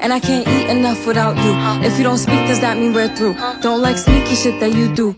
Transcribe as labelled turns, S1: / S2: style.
S1: And I can't eat enough without you. If you don't speak, does that mean we're through? Don't like sneaky shit that you do.